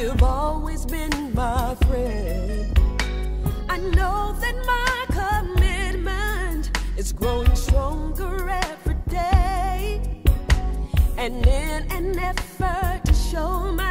you've always been my friend. I know that my commitment is growing stronger every day. And in an effort to show my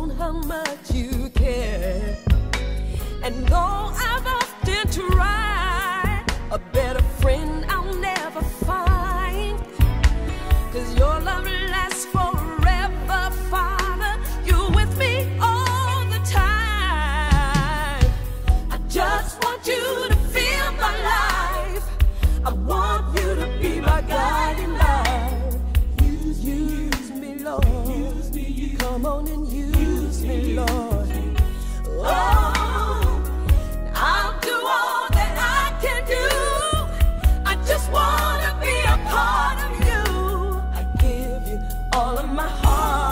shown how much you care. And though I've often tried, a better friend heart.